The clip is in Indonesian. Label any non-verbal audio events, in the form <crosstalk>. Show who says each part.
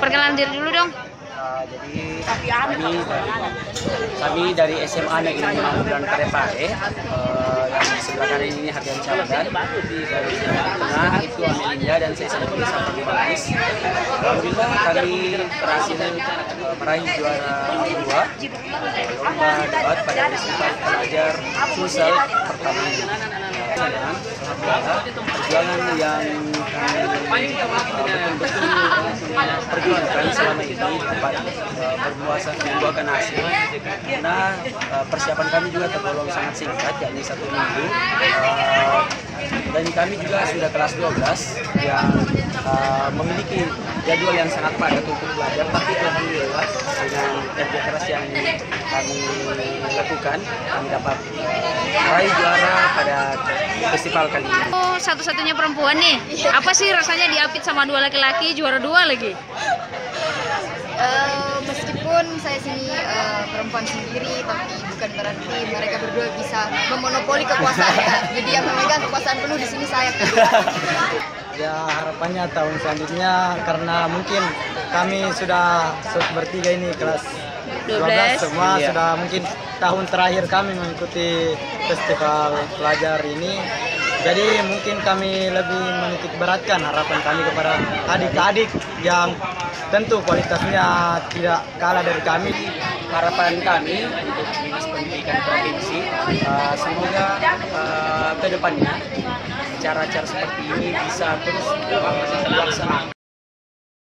Speaker 1: perkenalan diri dulu dong.
Speaker 2: Jadi kami kami dari SMA Negeri 5 Bulan Parepare uh, yang di sebelah kanan ini Hardian Cabadan dari tengah itu Amelinda dan saya sendiri Sapang Bagus Alhamdulillah kami berhasil uh, meraih juara dua lomba debat pada festival pelajar Sulsel pertama. Ini perjuangan yang kami betul-betul perjuangkan selama ini dapat uh, berbuasan membuahkan hasil. Karena uh, persiapan kami juga tergolong sangat singkat yakni satu minggu. Uh, dan kami juga sudah kelas 12 yang memiliki jadwal yang sangat padat untuk belajar tapi alhamdulillah dengan kerja keras yang kami lakukan kami dapat meraih juara pada festival kali ini.
Speaker 1: Oh, satu-satunya perempuan nih. Apa sih rasanya diapit sama dua laki-laki juara dua lagi?
Speaker 3: Uh, meskipun saya sini uh, perempuan sendiri, tapi bukan berarti mereka berdua bisa memonopoli kekuasaan. ya. <laughs> Jadi yang memegang kekuasaan penuh di sini saya. <laughs>
Speaker 4: Ya harapannya tahun selanjutnya karena mungkin kami sudah bertiga ini kelas 12 semua
Speaker 2: Iya.
Speaker 4: sudah mungkin tahun terakhir kami mengikuti festival pelajar ini. Jadi mungkin kami lebih menitik beratkan harapan kami kepada adik-adik yang tentu kualitasnya tidak kalah dari kami.
Speaker 2: harapan kami untuk dinas pendidikan provinsi uh, semoga uh, ke depannya cara-cara seperti ini bisa terus dilaksanakan